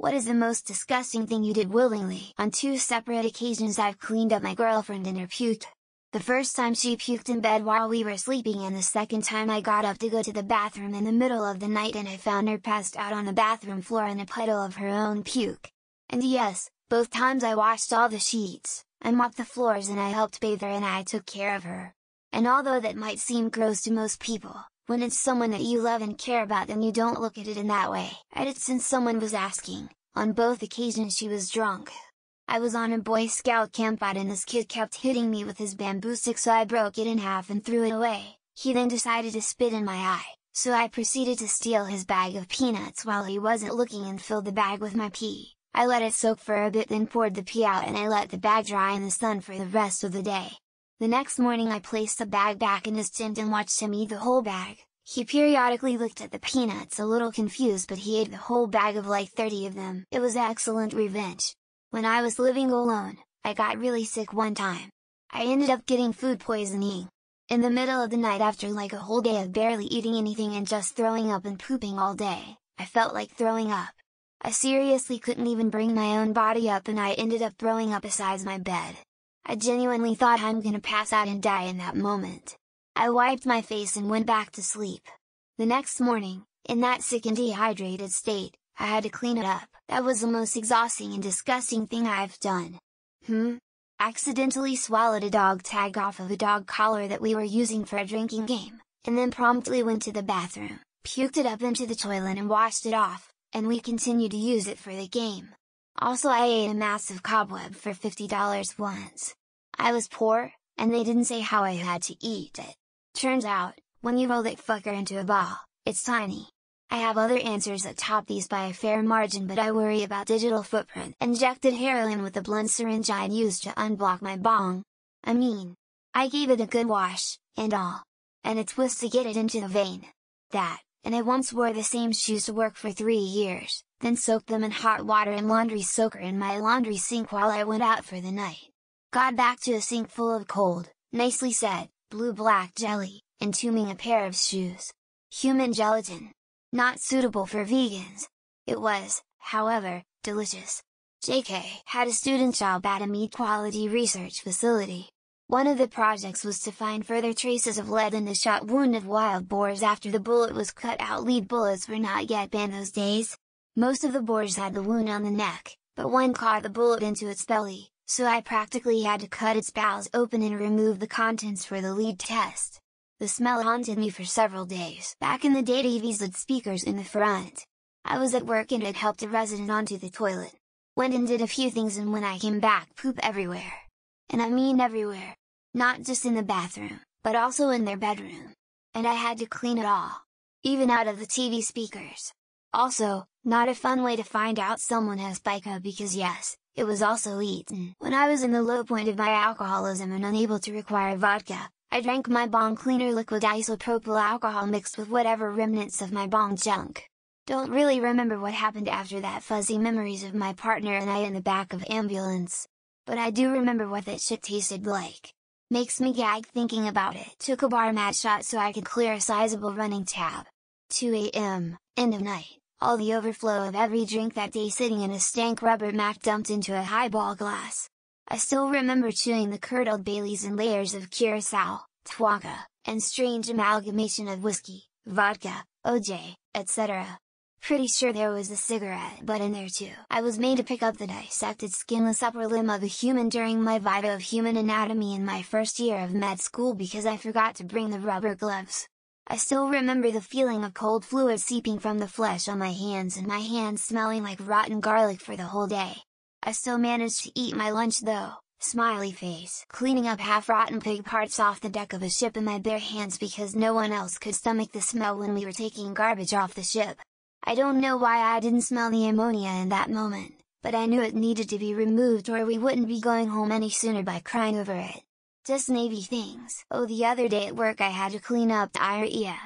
What is the most disgusting thing you did willingly? On two separate occasions I've cleaned up my girlfriend in her puke. The first time she puked in bed while we were sleeping and the second time I got up to go to the bathroom in the middle of the night and I found her passed out on the bathroom floor in a puddle of her own puke. And yes, both times I washed all the sheets, I mopped the floors and I helped bathe her and I took care of her. And although that might seem gross to most people, when it's someone that you love and care about then you don't look at it in that way. Edit since someone was asking, on both occasions she was drunk. I was on a Boy Scout campout and this kid kept hitting me with his bamboo stick so I broke it in half and threw it away, he then decided to spit in my eye, so I proceeded to steal his bag of peanuts while he wasn't looking and filled the bag with my pee. I let it soak for a bit then poured the pee out and I let the bag dry in the sun for the rest of the day. The next morning I placed the bag back in his tent and watched him eat the whole bag. He periodically looked at the peanuts a little confused but he ate the whole bag of like 30 of them. It was excellent revenge. When I was living alone, I got really sick one time. I ended up getting food poisoning. In the middle of the night after like a whole day of barely eating anything and just throwing up and pooping all day, I felt like throwing up. I seriously couldn't even bring my own body up and I ended up throwing up beside my bed. I genuinely thought I'm gonna pass out and die in that moment. I wiped my face and went back to sleep. The next morning, in that sick and dehydrated state, I had to clean it up. That was the most exhausting and disgusting thing I've done. Hmm? Accidentally swallowed a dog tag off of a dog collar that we were using for a drinking game, and then promptly went to the bathroom, puked it up into the toilet and washed it off, and we continued to use it for the game. Also I ate a massive cobweb for $50 once. I was poor, and they didn't say how I had to eat it. Turns out, when you roll that fucker into a ball, it's tiny. I have other answers that top these by a fair margin but I worry about digital footprint. Injected heroin with the blunt syringe I'd used to unblock my bong. I mean, I gave it a good wash, and all. And a twist to get it into the vein. That, and I once wore the same shoes to work for three years, then soaked them in hot water and laundry soaker in my laundry sink while I went out for the night. Got back to a sink full of cold, nicely said, blue-black jelly, entombing a pair of shoes. Human gelatin. Not suitable for vegans. It was, however, delicious. JK had a student job at a meat quality research facility. One of the projects was to find further traces of lead in the shot wound of wild boars after the bullet was cut out lead bullets were not yet banned those days. Most of the boars had the wound on the neck, but one caught the bullet into its belly, so I practically had to cut its bowels open and remove the contents for the lead test. The smell haunted me for several days. Back in the day TVs had speakers in the front. I was at work and had helped a resident onto the toilet. Went and did a few things and when I came back poop everywhere. And I mean everywhere. Not just in the bathroom, but also in their bedroom. And I had to clean it all. Even out of the TV speakers. Also, not a fun way to find out someone has pica because yes, it was also eaten. When I was in the low point of my alcoholism and unable to require vodka, I drank my bong cleaner liquid isopropyl alcohol mixed with whatever remnants of my bong junk. Don't really remember what happened after that fuzzy memories of my partner and I in the back of ambulance. But I do remember what that shit tasted like. Makes me gag thinking about it. Took a bar mat shot so I could clear a sizable running tab. 2 a.m., end of night all the overflow of every drink that day sitting in a stank rubber mat dumped into a highball glass. I still remember chewing the curdled Baileys and layers of curacao, tuaca, and strange amalgamation of whiskey, vodka, OJ, etc. Pretty sure there was a cigarette butt in there too. I was made to pick up the dissected skinless upper limb of a human during my Viva of Human Anatomy in my first year of med school because I forgot to bring the rubber gloves. I still remember the feeling of cold fluid seeping from the flesh on my hands and my hands smelling like rotten garlic for the whole day. I still managed to eat my lunch though, smiley face, cleaning up half-rotten pig parts off the deck of a ship in my bare hands because no one else could stomach the smell when we were taking garbage off the ship. I don't know why I didn't smell the ammonia in that moment, but I knew it needed to be removed or we wouldn't be going home any sooner by crying over it. Just Navy things. Oh the other day at work I had to clean up diarrhea.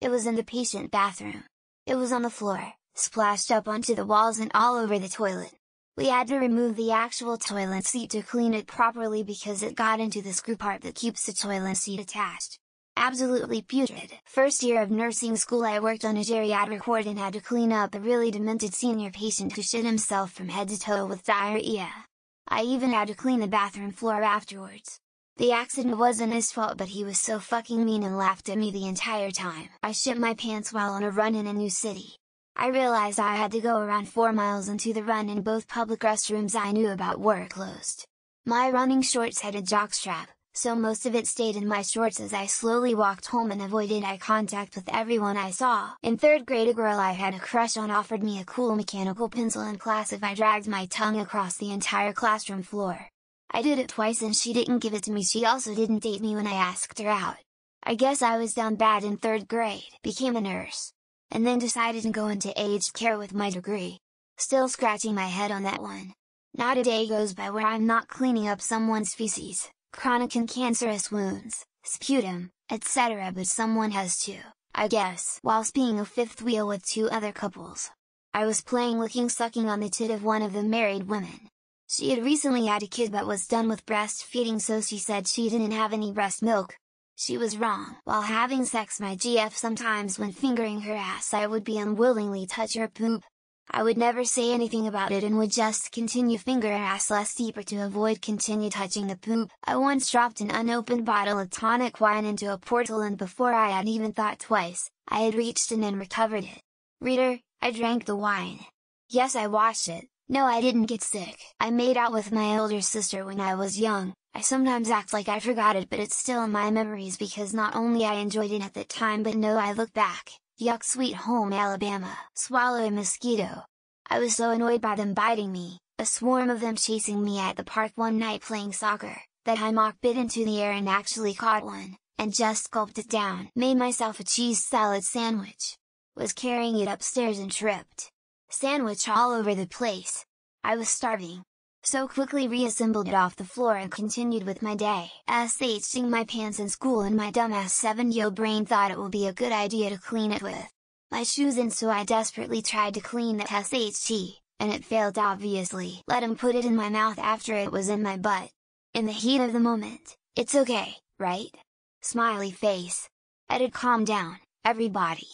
It was in the patient bathroom. It was on the floor, splashed up onto the walls and all over the toilet. We had to remove the actual toilet seat to clean it properly because it got into the screw part that keeps the toilet seat attached. Absolutely putrid. First year of nursing school I worked on a geriatric ward and had to clean up a really demented senior patient who shit himself from head to toe with diarrhea. I even had to clean the bathroom floor afterwards. The accident wasn't his fault but he was so fucking mean and laughed at me the entire time. I shit my pants while on a run in a new city. I realized I had to go around 4 miles into the run and both public restrooms I knew about were closed. My running shorts had a jockstrap, so most of it stayed in my shorts as I slowly walked home and avoided eye contact with everyone I saw. In third grade a girl I had a crush on offered me a cool mechanical pencil in class if I dragged my tongue across the entire classroom floor. I did it twice and she didn't give it to me she also didn't date me when I asked her out. I guess I was down bad in third grade, became a nurse. And then decided to go into aged care with my degree. Still scratching my head on that one. Not a day goes by where I'm not cleaning up someone's feces chronic and cancerous wounds, sputum, etc. but someone has to, I guess. Whilst being a fifth wheel with two other couples. I was playing looking sucking on the tit of one of the married women. She had recently had a kid but was done with breastfeeding so she said she didn't have any breast milk. She was wrong. While having sex my GF sometimes when fingering her ass I would be unwillingly touch her poop, I would never say anything about it and would just continue finger her ass less deeper to avoid continue touching the poop. I once dropped an unopened bottle of tonic wine into a portal and before I had even thought twice, I had reached in and recovered it. Reader, I drank the wine. Yes I washed it, no I didn't get sick. I made out with my older sister when I was young, I sometimes act like I forgot it but it's still in my memories because not only I enjoyed it at the time but no I look back, Yuck sweet home Alabama, swallow a mosquito. I was so annoyed by them biting me, a swarm of them chasing me at the park one night playing soccer, that I mock bit into the air and actually caught one, and just gulped it down. Made myself a cheese salad sandwich. Was carrying it upstairs and tripped. Sandwich all over the place. I was starving, so quickly reassembled it off the floor and continued with my day. SHing my pants in school and my dumbass 7-yo brain thought it would be a good idea to clean it with my shoes in so I desperately tried to clean the SHT, and it failed obviously. Let him put it in my mouth after it was in my butt. In the heat of the moment, it's okay, right? Smiley face. Edit calm down, everybody.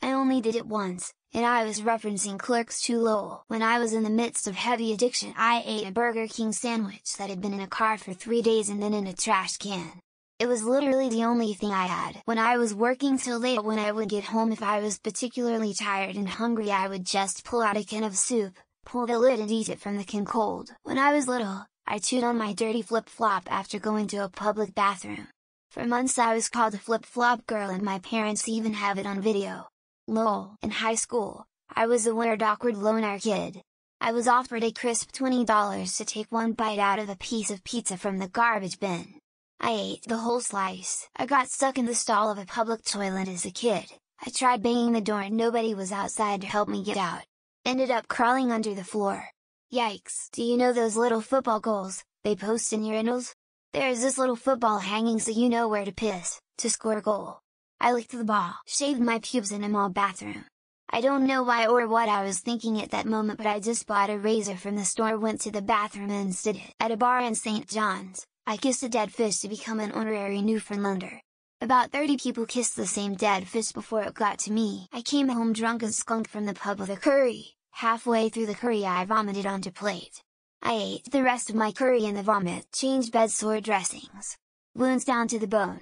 I only did it once, and I was referencing Clerks 2 Lowell. When I was in the midst of heavy addiction I ate a Burger King sandwich that had been in a car for three days and then in a trash can. It was literally the only thing I had. When I was working till late when I would get home if I was particularly tired and hungry I would just pull out a can of soup, pull the lid and eat it from the can cold. When I was little, I chewed on my dirty flip-flop after going to a public bathroom. For months I was called a flip-flop girl and my parents even have it on video. Lol. In high school, I was a weird awkward loner kid. I was offered a crisp $20 to take one bite out of a piece of pizza from the garbage bin. I ate the whole slice. I got stuck in the stall of a public toilet as a kid. I tried banging the door and nobody was outside to help me get out. Ended up crawling under the floor. Yikes! Do you know those little football goals, they post in urinals? There's this little football hanging so you know where to piss, to score a goal. I licked the ball, shaved my pubes in a mall bathroom. I don't know why or what I was thinking at that moment but I just bought a razor from the store went to the bathroom and stood it. At a bar in St. John's, I kissed a dead fish to become an honorary Newfoundlander. About 30 people kissed the same dead fish before it got to me. I came home drunk as skunk from the pub with a curry, halfway through the curry I vomited onto plate. I ate the rest of my curry in the vomit, changed bed sore dressings. Wounds down to the bone.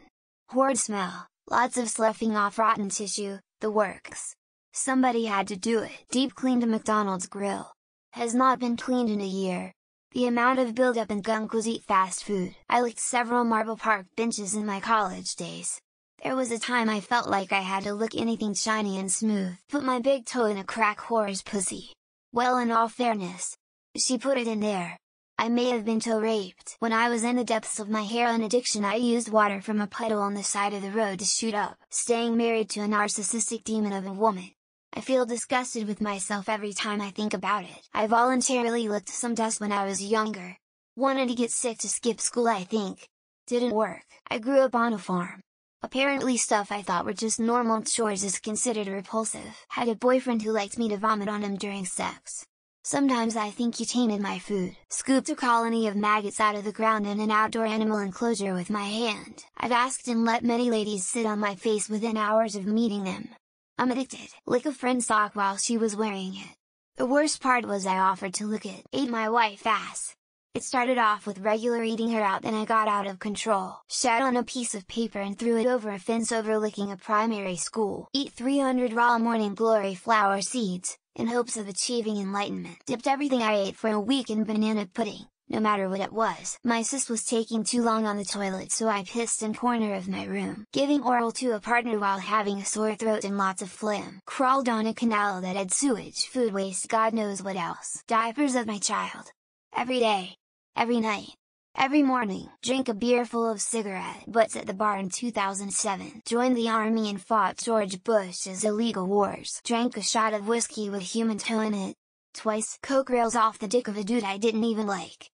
Horrid smell. Lots of sloughing off rotten tissue, the works. Somebody had to do it. Deep cleaned a McDonald's grill. Has not been cleaned in a year. The amount of buildup and gunk was eat fast food. I licked several marble park benches in my college days. There was a time I felt like I had to lick anything shiny and smooth. Put my big toe in a crack whore's pussy. Well in all fairness. She put it in there. I may have been toe raped. When I was in the depths of my heroin addiction I used water from a puddle on the side of the road to shoot up. Staying married to a narcissistic demon of a woman. I feel disgusted with myself every time I think about it. I voluntarily licked some dust when I was younger. Wanted to get sick to skip school I think. Didn't work. I grew up on a farm. Apparently stuff I thought were just normal chores is considered repulsive. Had a boyfriend who liked me to vomit on him during sex. Sometimes I think you tainted my food. Scooped a colony of maggots out of the ground in an outdoor animal enclosure with my hand. I've asked and let many ladies sit on my face within hours of meeting them. I'm addicted. Lick a friend's sock while she was wearing it. The worst part was I offered to lick it. Ate my wife ass. It started off with regular eating her out then I got out of control. Shat on a piece of paper and threw it over a fence overlooking a primary school. Eat 300 raw morning glory flower seeds in hopes of achieving enlightenment. Dipped everything I ate for a week in banana pudding, no matter what it was. My sis was taking too long on the toilet so I pissed in corner of my room. Giving oral to a partner while having a sore throat and lots of phlegm. Crawled on a canal that had sewage, food waste god knows what else. Diapers of my child. Every day. Every night. Every morning, drink a beer full of cigarette butts at the bar in 2007. Joined the army and fought George Bush's illegal wars. Drank a shot of whiskey with human toe in it. Twice. Coke rails off the dick of a dude I didn't even like.